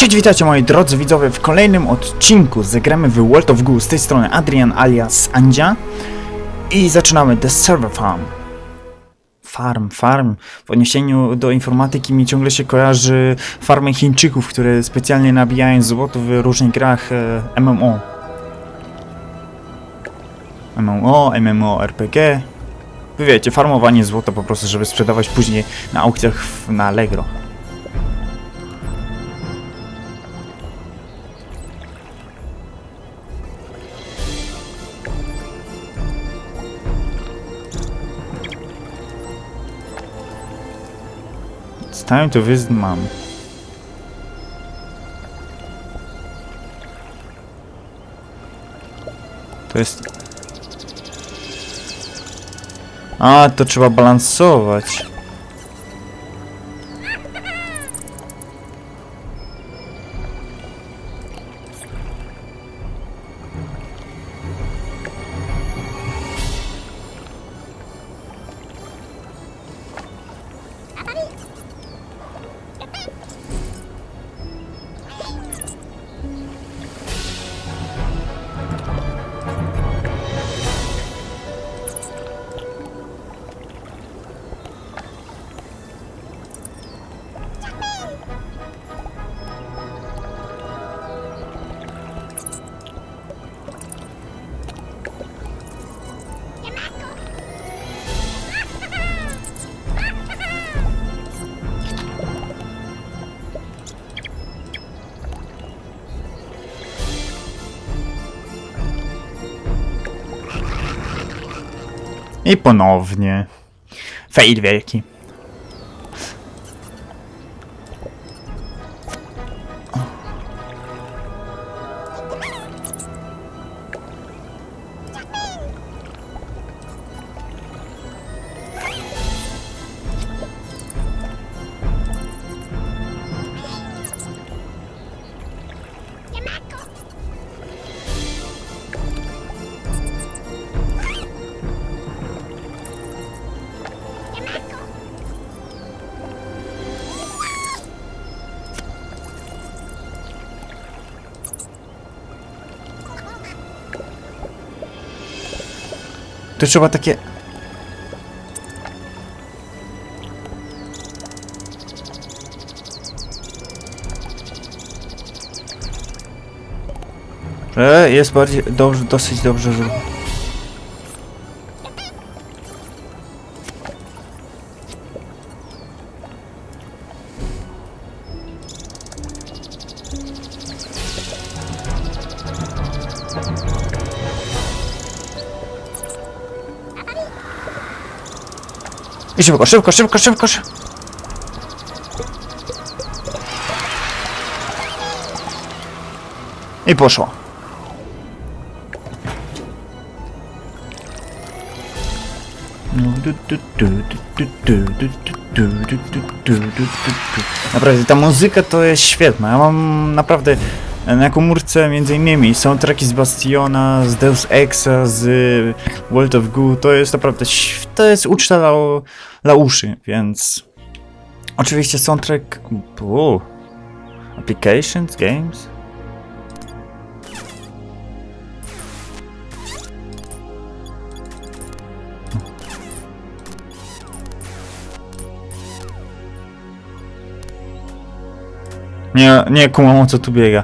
Cześć, witajcie moi drodzy widzowie w kolejnym odcinku zagramy w World of Goo z tej strony Adrian alias Andzia i zaczynamy The Server Farm. Farm, farm. W odniesieniu do informatyki mi ciągle się kojarzy farmy Chińczyków, które specjalnie nabijają złoto w różnych grach e, MMO. MMO, MMORPG. Wy wiecie, farmowanie złota po prostu, żeby sprzedawać później na aukcjach na Allegro. Time to visit mom. To jest... A, to trzeba balansować. I ponownie. Fail wielki. To trzeba takie... E, jest bardziej dobrze, dosyć dobrze zrobione. I szybko, szybko, szybko, szybko, szybko. I poszło. Naprawdę, ta muzyka to jest świetna. Ja mam naprawdę na komórce między innymi soundtracki z Bastiona, z Deus Exa, z World of Goo. To jest naprawdę, to jest uczta dla, dla uszy, więc... Oczywiście soundtrack... U, applications, games... Nie, nie kumam o co tu biega.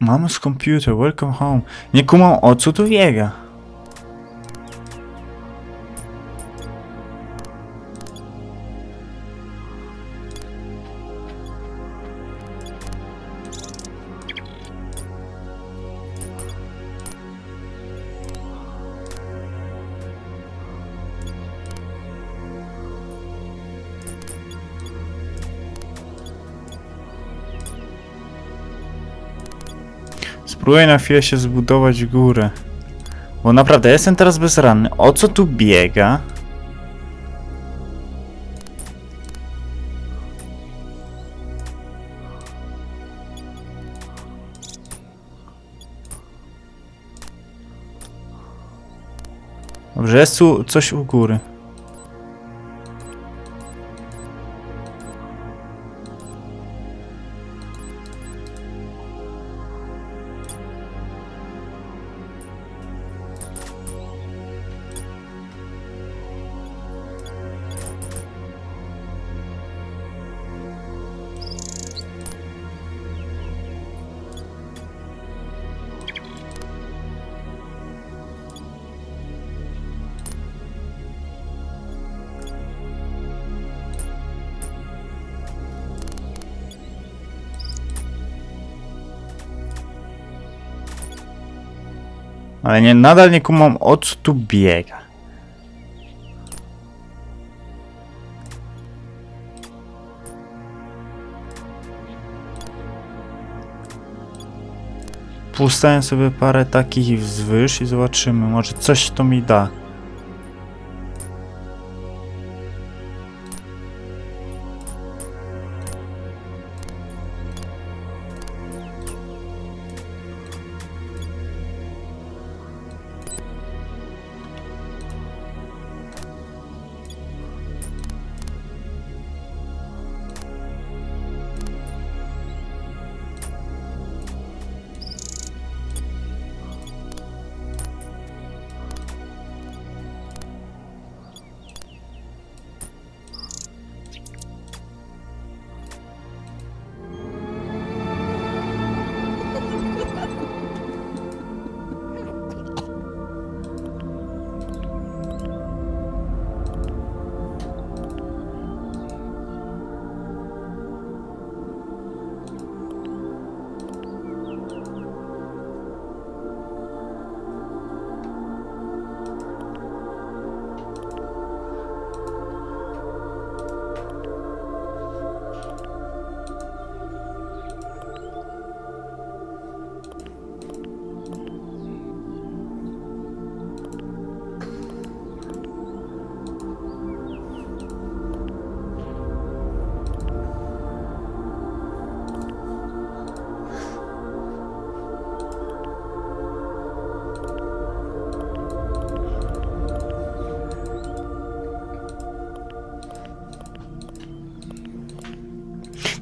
Mama's computer, welcome home. Nie kumam o co tu biega. Spróbuję na chwilę się zbudować górę. Bo naprawdę, jestem teraz bezranny. O co tu biega? Dobrze, jest tu coś u góry. Ale nie, nadal nie kumam o co tu biega. Pustaję sobie parę takich wzwyż i zobaczymy, może coś to mi da.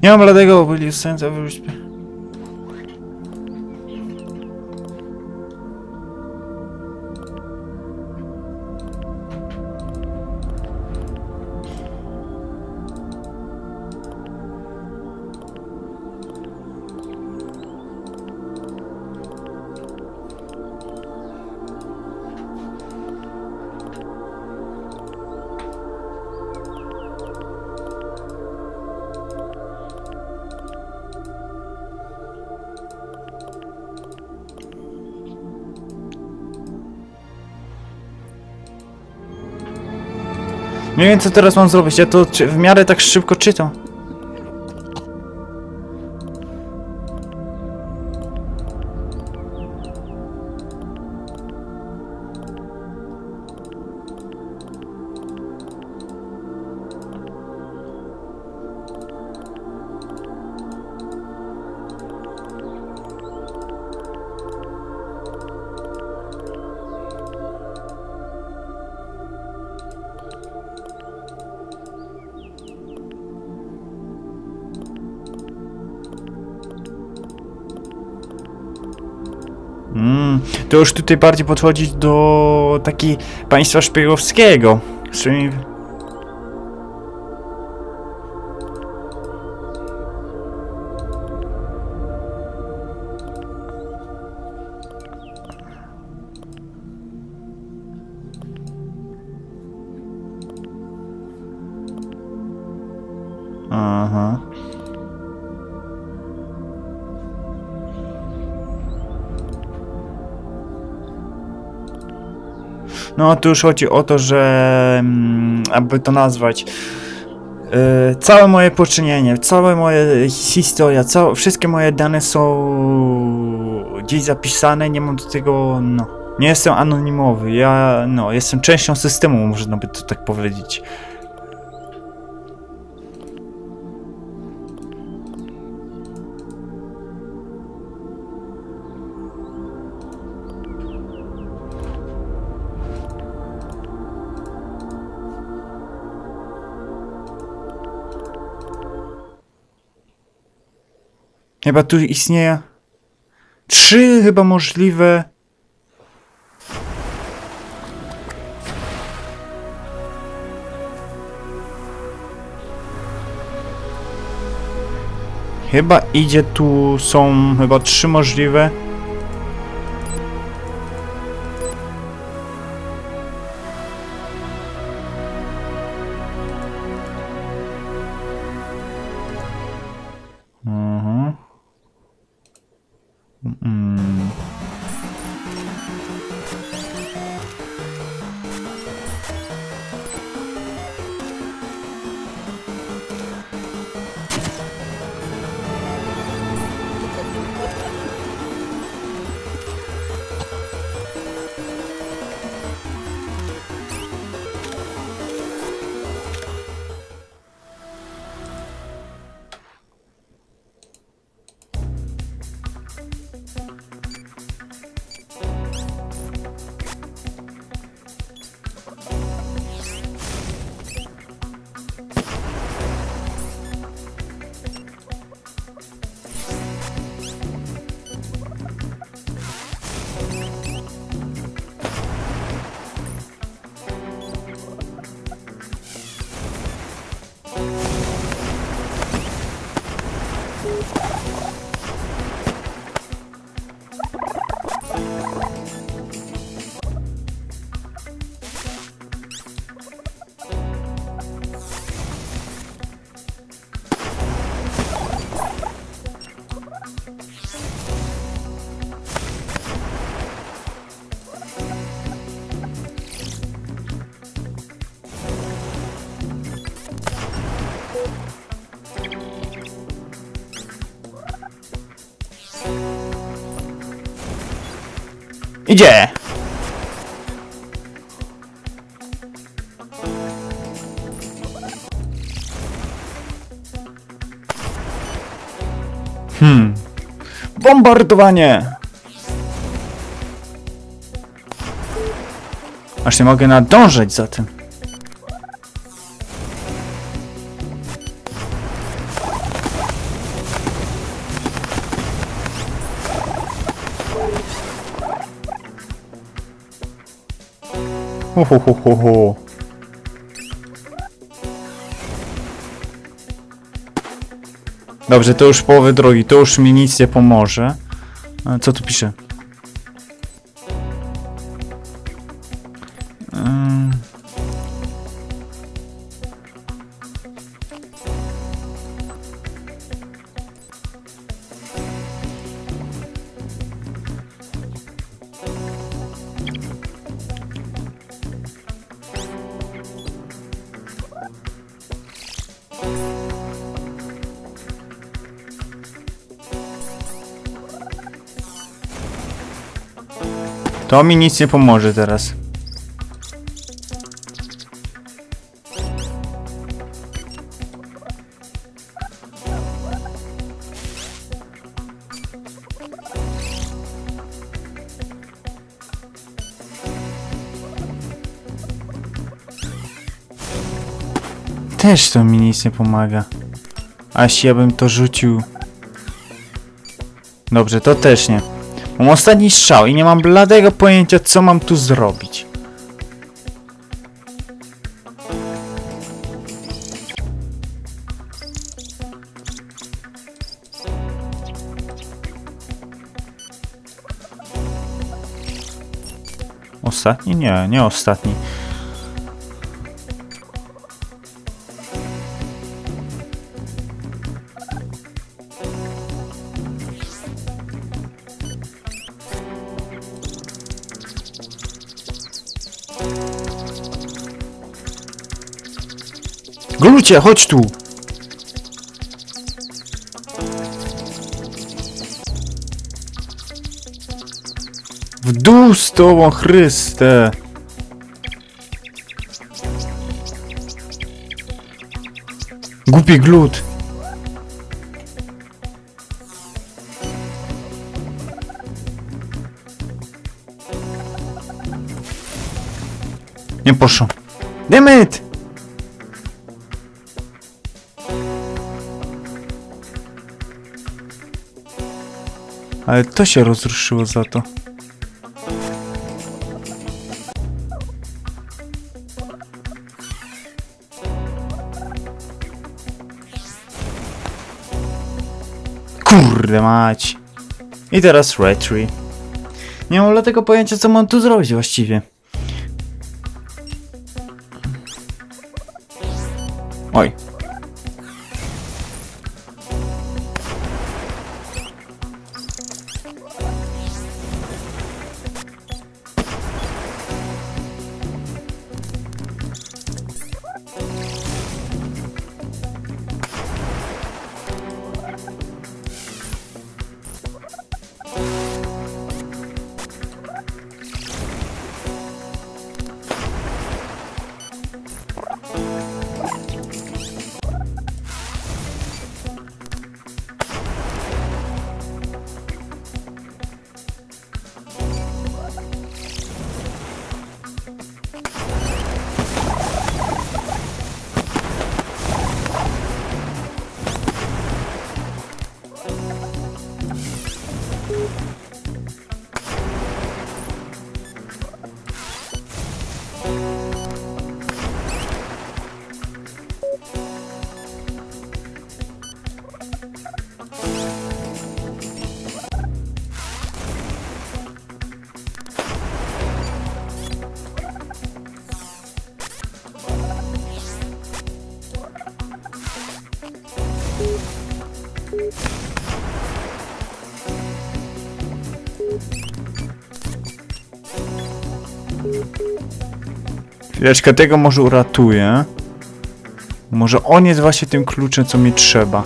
Nie mam bladego, byli sensa wyjść. Nie wiem co teraz mam zrobić, ja to w miarę tak szybko czytam. To już tutaj bardziej podchodzić do takiej państwa szpiegowskiego. Czyli... Aha. No tu już chodzi o to, że mm, aby to nazwać e, całe moje poczynienie, całe moje historia, całe, wszystkie moje dane są gdzieś zapisane, nie mam do tego, no... Nie jestem anonimowy, ja, no, jestem częścią systemu, można by to tak powiedzieć. Chyba tu istnieje trzy chyba możliwe. Chyba idzie tu, są chyba trzy możliwe. Idzie! Hmm. Bombardowanie! Aż nie mogę nadążać za tym. Ho, ho, ho, ho, ho. Dobrze, to już połowy drogi, to już mi nic nie pomoże. A Co tu pisze? To mi nic nie pomoże teraz. Też to mi nic nie pomaga. Aż ja bym to rzucił. Dobrze, to też nie. Mam ostatni strzał i nie mam bladego pojęcia, co mam tu zrobić. Ostatni? Nie, nie ostatni. Glucie, chodź tu! W dół z tobą, Chryste! Głupi glut! Nie poszło. Damn it! Ale to się rozruszyło za to. Kurde mać. I teraz retry. Nie mam dlatego pojęcia co mam tu zrobić właściwie. Chwileczkę, tego może uratuję. Może on jest właśnie tym kluczem, co mi trzeba.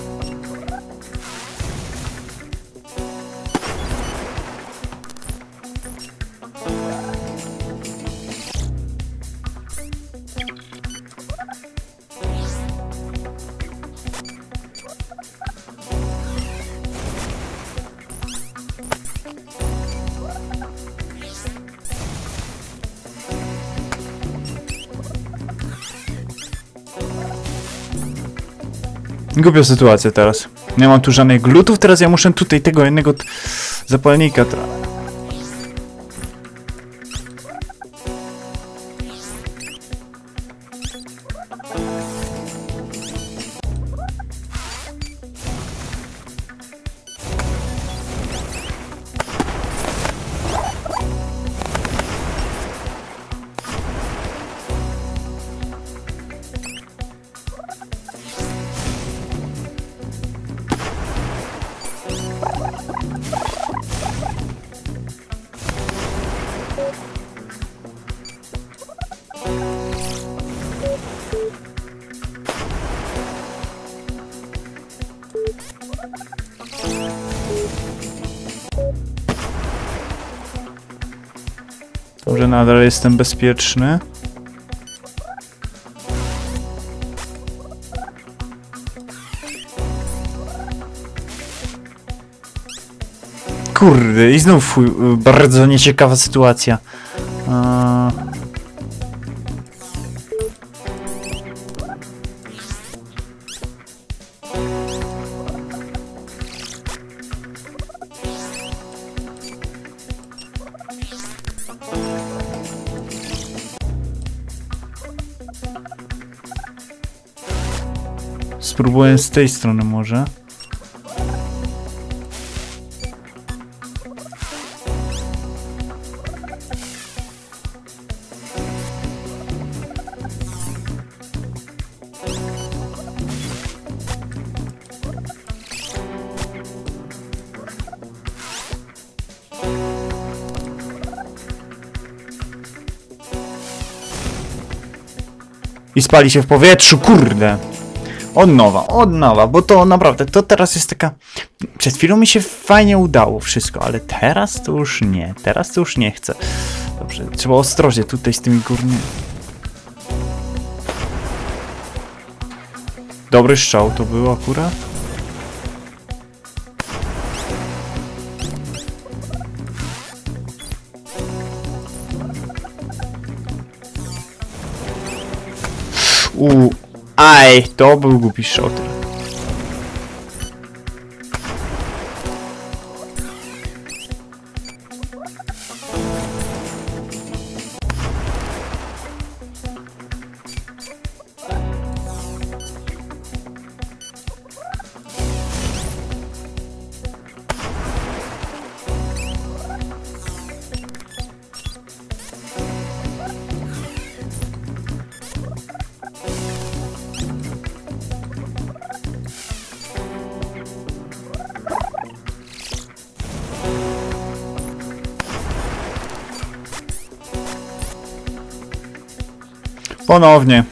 Głupia sytuacja teraz. Nie mam tu żadnych glutów, teraz ja muszę tutaj tego jednego zapalnika. Dobrze, nadal jestem bezpieczny. Kurde, i znów y, bardzo nieciekawa sytuacja. Spróbuję z tej strony może. I spali się w powietrzu, kurde! Od nowa, od nowa, bo to naprawdę, to teraz jest taka... Przed chwilą mi się fajnie udało wszystko, ale teraz to już nie, teraz to już nie chcę. Dobrze, trzeba ostrożnie tutaj z tymi górnymi... Dobry strzał to był akurat. U, aj, to był głupi strzał. Ponownie.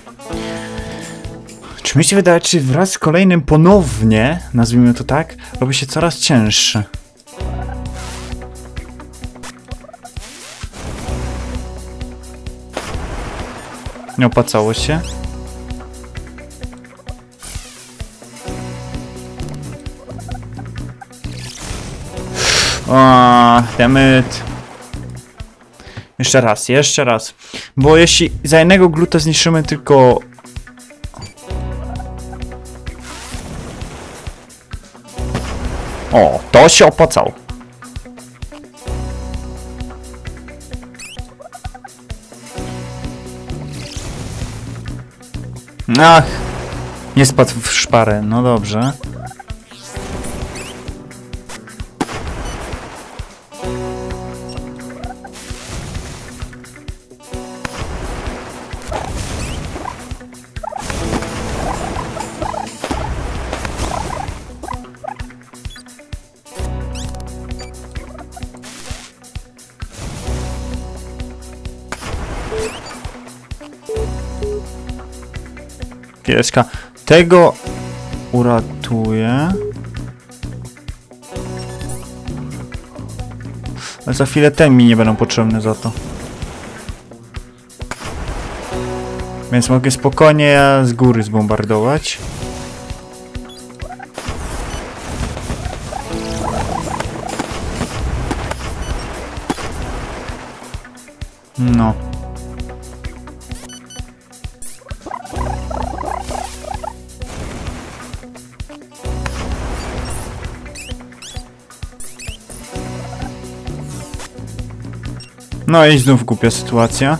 Czy mi się wydaje, czy wraz z kolejnym ponownie, nazwijmy to tak, robi się coraz cięższy. Nie opłacało się? O, dammit. Jeszcze raz, jeszcze raz. Bo jeśli za jednego gluta zniszczymy tylko... O, to się opłacało. Ach, nie spadł w szparę, no dobrze. Pieska. Tego uratuję. Ale za chwilę te mi nie będą potrzebne za to. Więc mogę spokojnie z góry zbombardować. No. No i znów głupia sytuacja.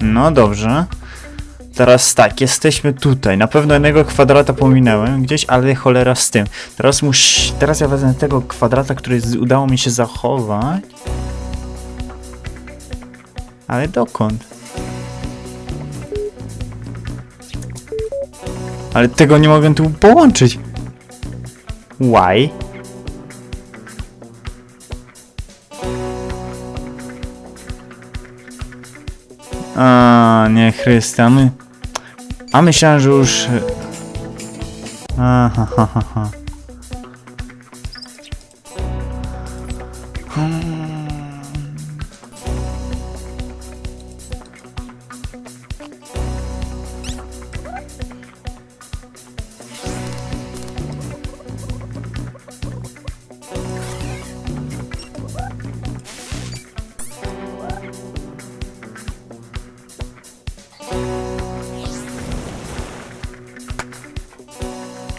No dobrze. Teraz tak, jesteśmy tutaj. Na pewno jednego kwadrata pominęłem gdzieś, ale cholera z tym. Teraz musi... Teraz ja wezmę tego kwadrata, który udało mi się zachować. Ale dokąd? Ale tego nie mogę tu połączyć. Why? A nie Chrysta, my... A myślałem, że już... Aha, ha, ha, ha.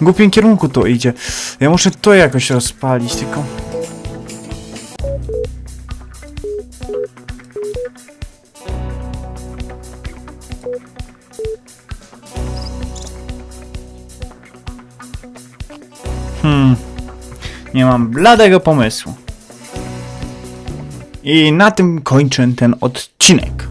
Głupim kierunku to idzie. Ja muszę to jakoś rozpalić, tylko... Hmm. Nie mam bladego pomysłu. I na tym kończę ten odcinek.